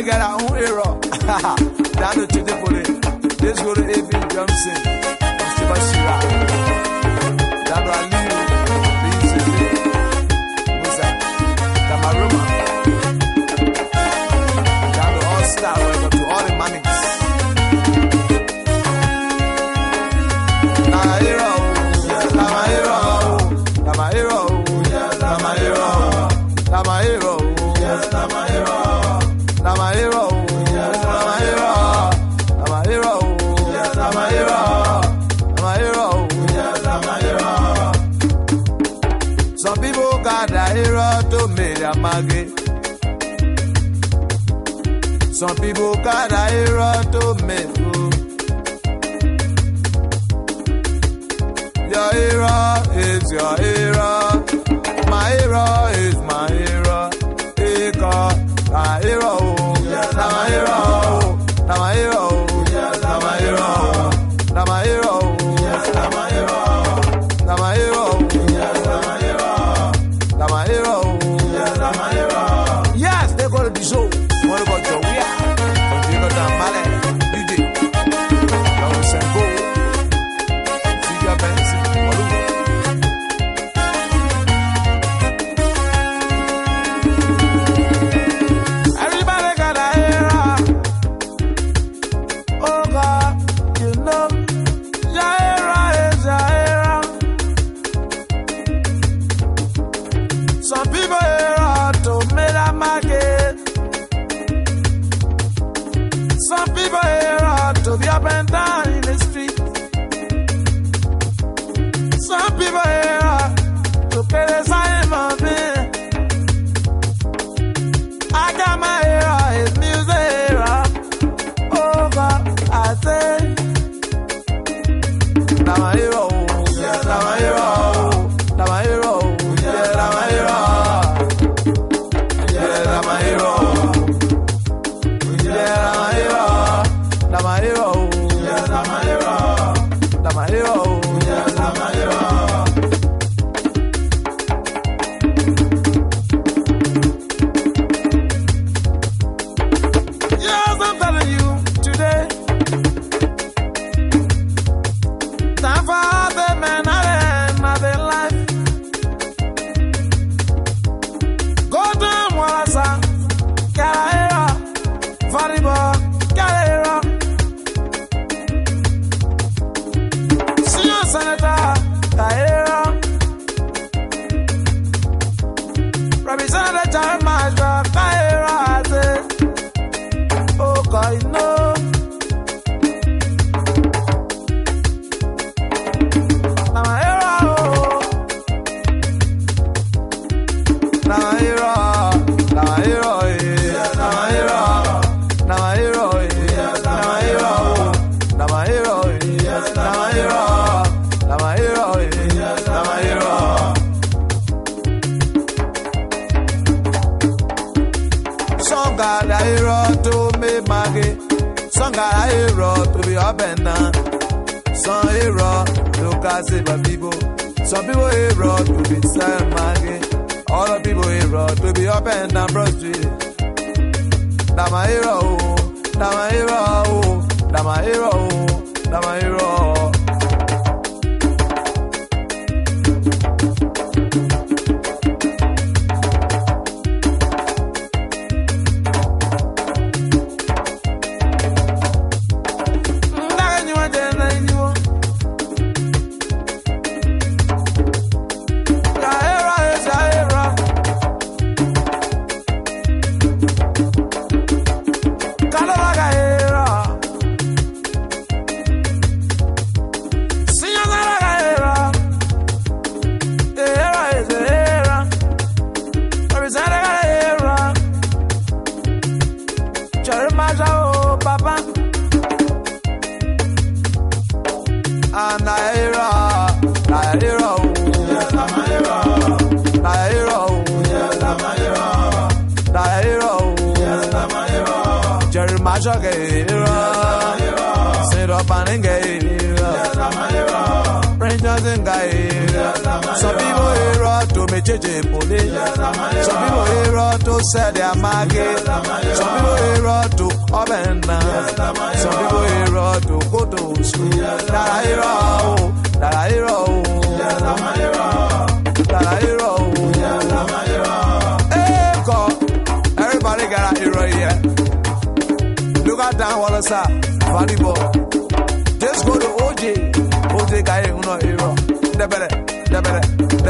We got our own hero. Haha, that's gara ahụ This go to dezuru Johnson, njọm si Roto made a maggie. Some people got a Roto made. Your era is your era. My era. Valeo. benda. Some hero, look at silver people. Some people hero to be selling money. All the people hero to be up and down Broad Street. That my hero, that my hero, that my hero, that my hero. mazenga Some people error to me change pole. Some people error to sell their market. Some people error to open Some people error to go to school. That I error, that I error, that I error. Hey, God, everybody got a error here. Look at that, what is that? Volleyball.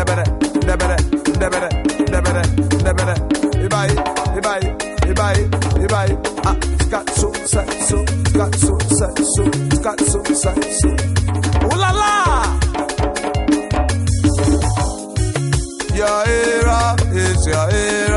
Debere, debere, debere, debere, debere. Ibai, ibai, ibai, ibai. Ah, scat so, sat so, scat so, sat so, scat so, sat so. Ooh la la! Your era is your.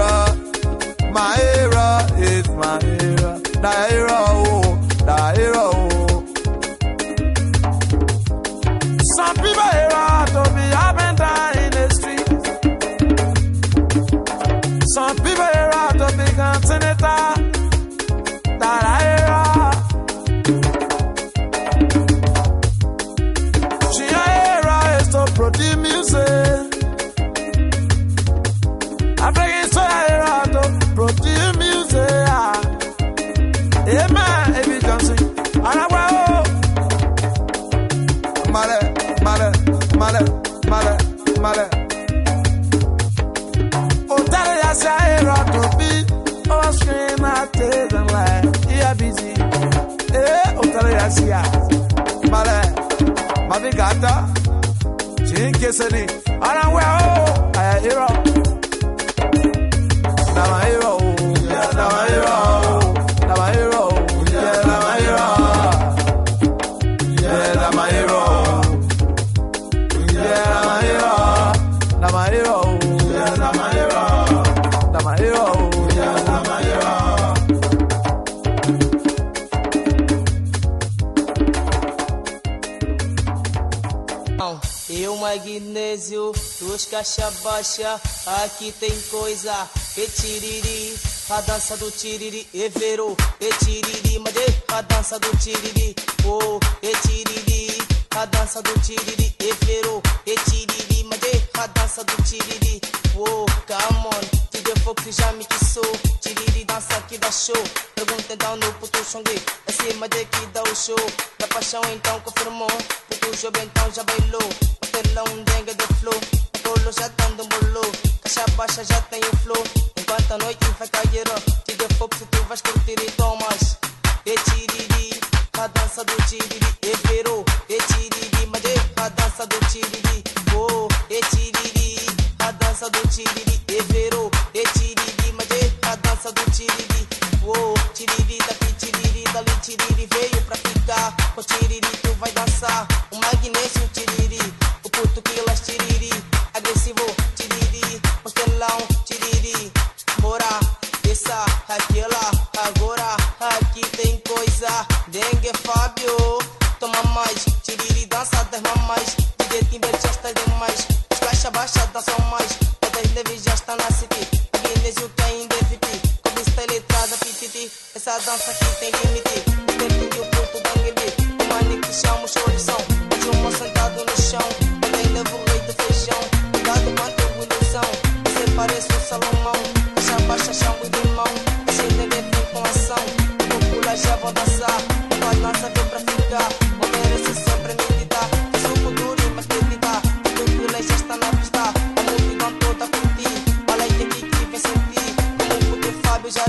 tez and lie. Here busy. Eh, Otare Asia. Male. Madigata. Chinkeseni. Aranwe. Oh, I hear dos caixa baixa, aqui tem coisa, e tiriri, a dança do tiriri, e vero, e tiriri, mas é a dança do tiriri, oh, e tiriri, a dança do tiriri, e vero, e tiriri, mas é a dança do tiriri, oh, come on, te deu que já me quiçou, tiriri, dança que dá show, pergunta então no puto xongue, é de que dá o show, da paixão então confirmou, puto jovem então já bailou, hotelão dengue de flow, Polo já dando um bolo, caixa baixa já tem o flow, enquanto a noite vai cair, te deu fogo se tu vais curtir e tomas, e tiriri, a dança do tiriri, e virou, e tiriri, mas é a dança do tiriri, oh, e tiriri, a dança do tiriri, e virou, e tiriri, mas é a dança do tiriri, oh, tiriri daqui, tiriri dali, tiriri. Veio pra ficar, com tiriri tu vai dançar, o magnésio tiriri, o puto quilas tiriri,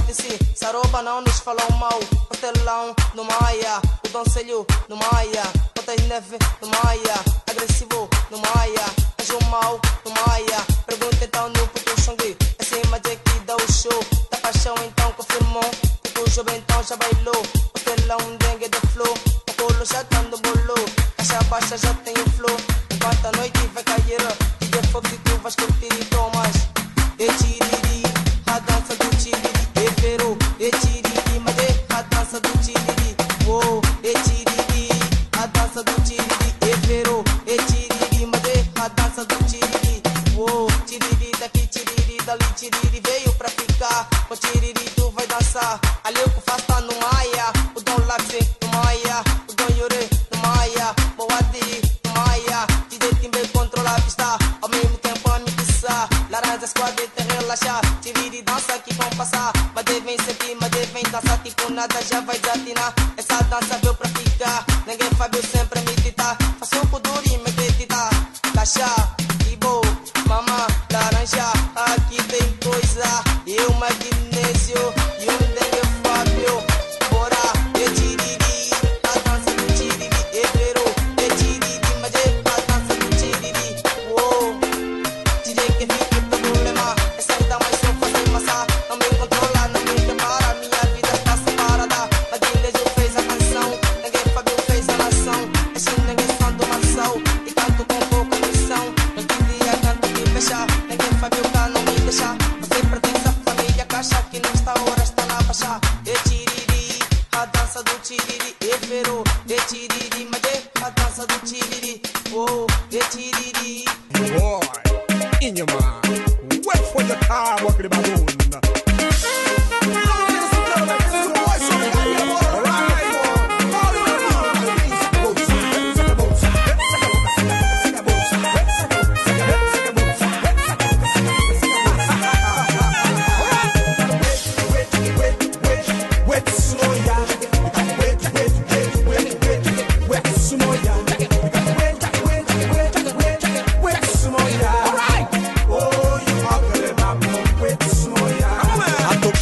disse, Saroba não nos falou mal, hotelão no Maia, o Doncelho no Maia, Botas neve no Maia, agressivo no Maia, anjo mal no Maia, pergunta então no puto Xangui, é cima de que dá o show, da paixão então confirmou, puto jovem então já bailou, hotelão dengue de flow, o colo já dando bolo, caixa baixa já tem o flow, enquanto a noite vai cair, DJ fogo e tu vais curtir e tomas, e tiriri, a dança do tiriri, e vero, e tiriri, mas é a dança do tiriri, oh, e tiriri, a dança do tiriri, e vero, e tiriri, mas é a dança do tiriri, oh, tiriri daqui, tiriri dali, tiriri veio pra ficar, com tiriri já vai desatinar.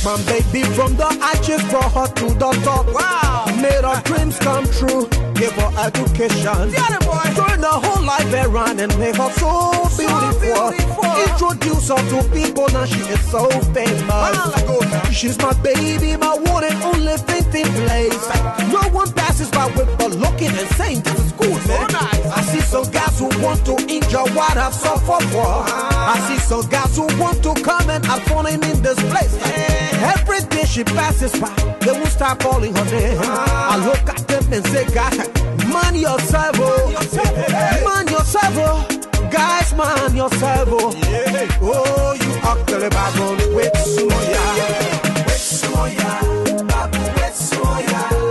My baby from the arches, brought her to the top. Wow. Made her dreams come true, gave her education. Turned her whole life around and made her so, beautiful. Introduce her to people, now she is so famous. She's my baby, my one and only fainting place. No one passes by with her looking and saying this is cool, man. I see some guys who want to injure what I've suffered for. I see some guys who want to come and have fun in this place. Every day she passes by, they will start calling her name. I look at them and say, God, man yourself, oh. man yourself, oh. guys, man yourself. Oh, oh you ugly baboon, wait, Sumoya. Wait, Sumoya. Babu, Sumoya.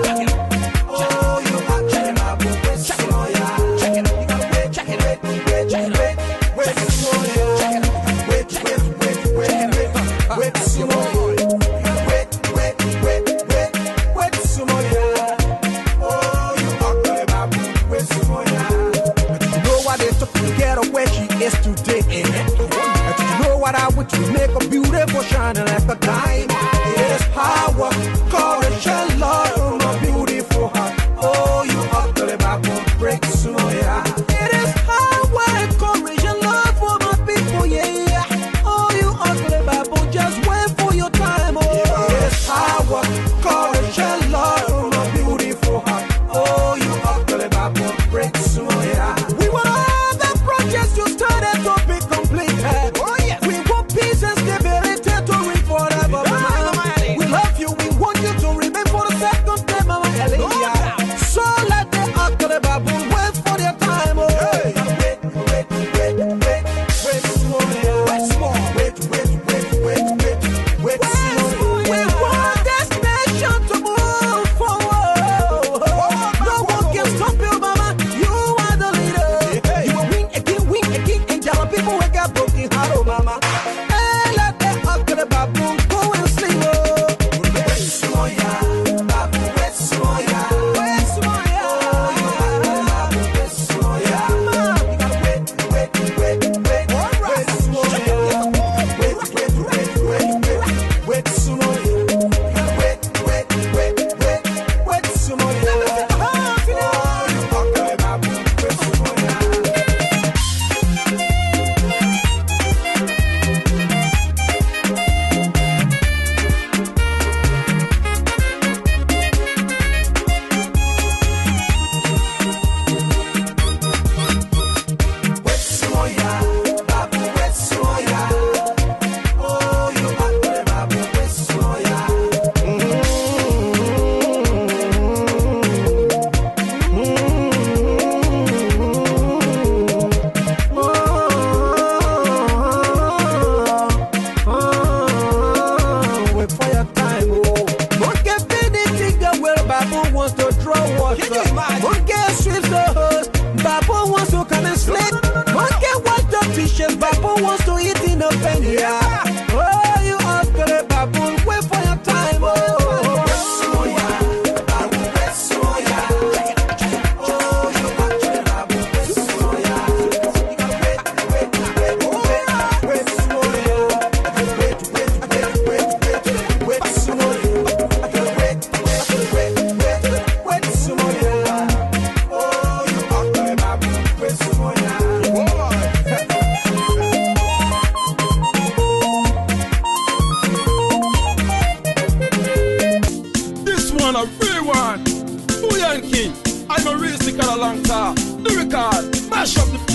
to draw water. Who gets sweeps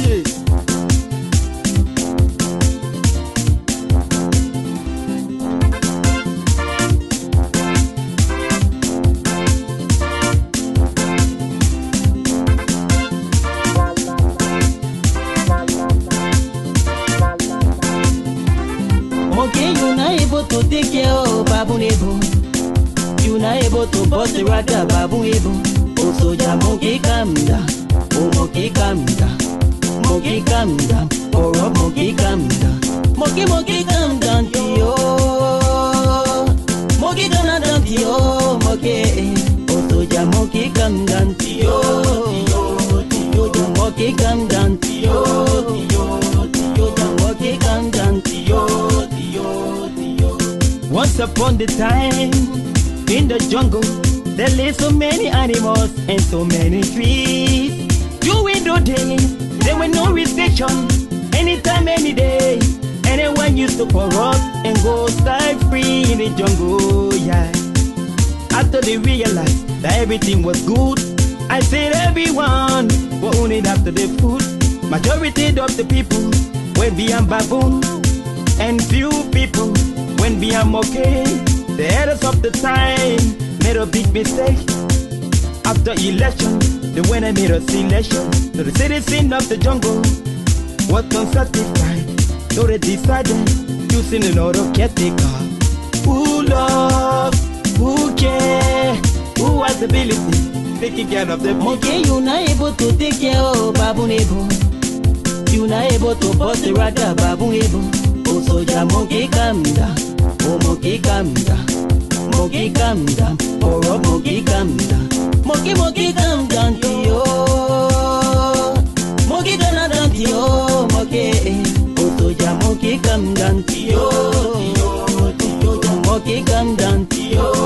ye yuna eboto teke o babu nebo yuna eboto bote raka babu ebo osoja moke kamda omoke kamda. Monkey calm down. Oh monkey calm down. Monkey monkey calm down you. Monkey calm down you. Monkey. Oh soldier, monkey calm down. Soldier, monkey calm down. Once upon the time, in the jungle, there lived so many animals and so many trees. During the days, there were no restriction, anytime, any day. Anyone used to corrupt and go style free in the jungle, yeah. After they realized that everything was good, I said everyone were only after the food. Majority of the people went beyond baboon, and few people went beyond okay. The headers of the time made a big mistake. After election, the winner made a selection. So the citizen of the jungle was unsatisfied. So they decided choosing another caretaker. Who love, who care, who has ability, taking care of the monkey. You not able to take care of babu nebo. You not able to bust the ragga babu nebo. Oh soldier, monkey calm down. Oh monkey calm down. Monkey calm down. Oh rob monkey calm down. Moki moki kam danti yoo moki kana danti yoo moki otoja moki kam danti yoo otoja moki kam danti yoo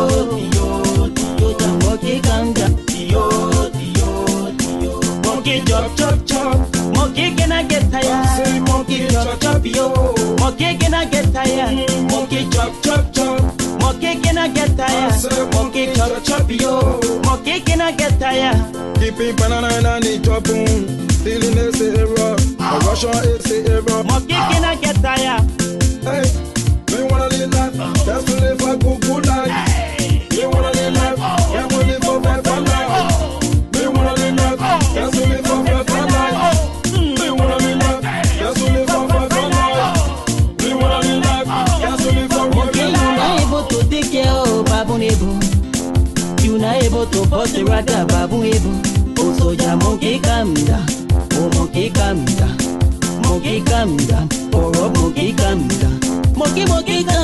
otoja moki kam danti yoo moki chop chop chop. Moki gina get tired. Moki chop chop yo. Moki gina get tired. Moki chop chop chop. Monkey gonna get tired. Monkey chop chop yo. Monkey gonna get tired. Keeping banana and the chopun. Feeling is a error. A Russian is a error. Monkey gonna First rata babu ebu O soja monkey calm down O monkey calm down Monkey calm down Ọ̀rọ̀ monkey calm down Monkey monkey calm down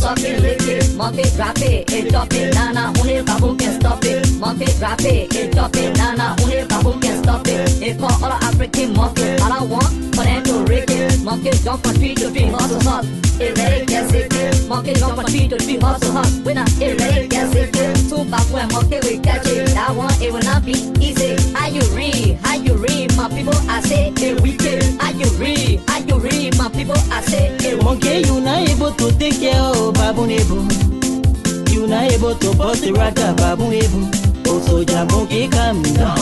give it lick it. Monkey drop it, it drop it. Nana, only baboon can stop it. Monkey drop it, it drop it. Nana, only can it. Monkey jump from tree to tree, hustle. It ready get sick. Monkey jump from tree to tree, hustle hustle. When I ready get sick. Two back when monkey we catch it. That one it will not be easy. How you read? How you read? My people, I say it wicked. How you read? How you read? My people, I say it Monkey, you not able to take care of babu nebo. You not able to bust the ragga babu nebo. osoja mukikamda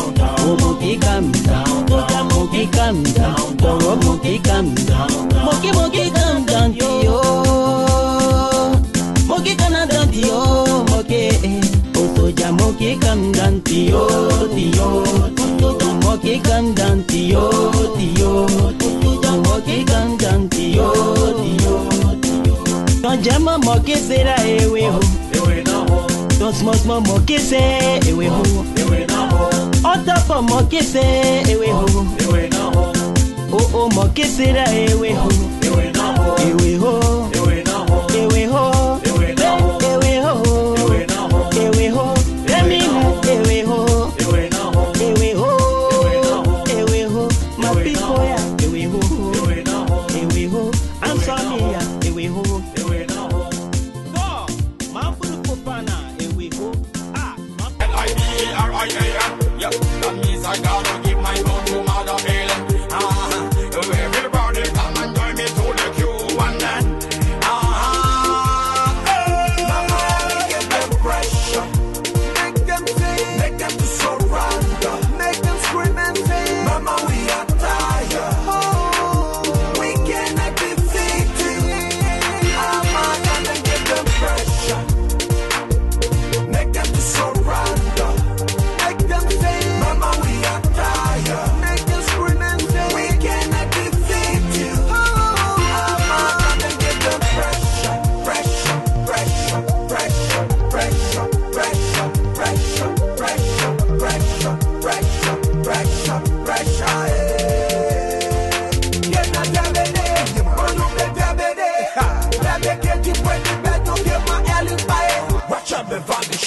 omukikamda ota mukikamda toro mukikamda moki mukikamda ntiyo mokikanada ntiyo moke osoja mukikamda ntiyo tiyo tutu mokikamda ntiyo tiyo tutu mokikamda ntiyo tiyo tọjẹmọmọ kesera ewe o. Oh. tó small small mọ̀ kése ewé ho. ewé náà ho. ọ̀tọ̀pọ̀ mọ̀ kése ewé ho. ewé náà ho. o o mọ̀ kése rẹ̀ ewé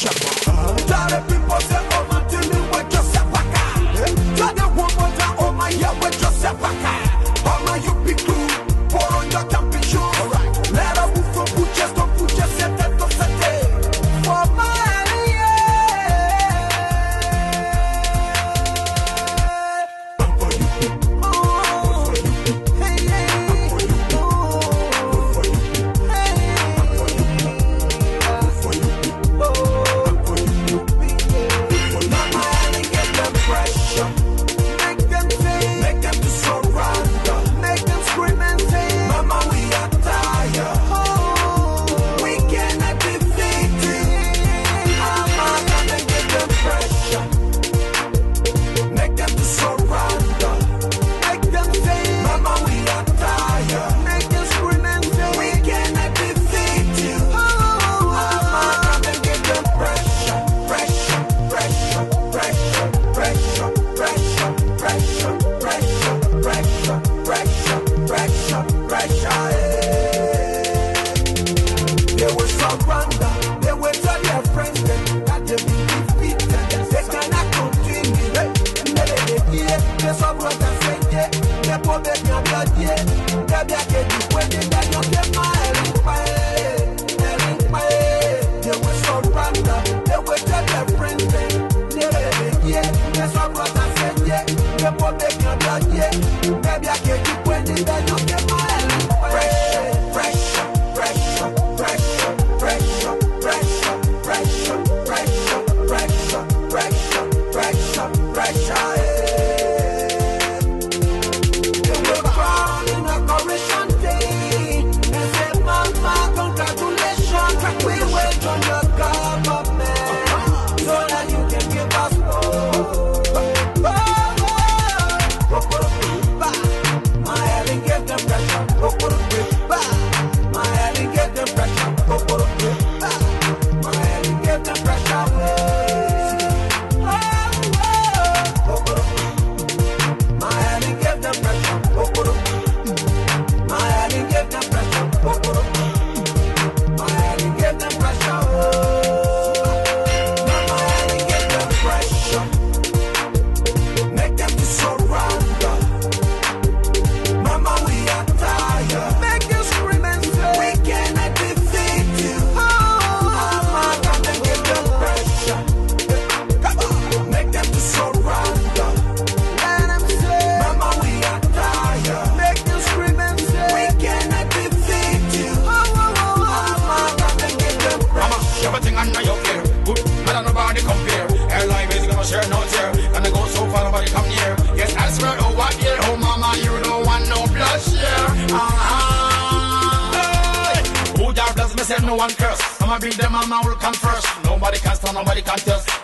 shut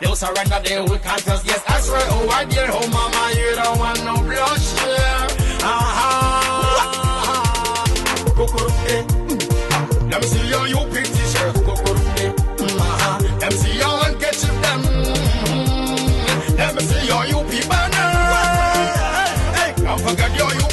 They'll surrender, they will conscious. Yes, that's right. oh, I dear, oh, mama, you don't want no blush. Yeah. Aha. Uh-huh. Kukurute. Mm. Let me see your you pretty shirt. Let me see your handkerchief. Them. Mm. Let me see your. Don't forget your.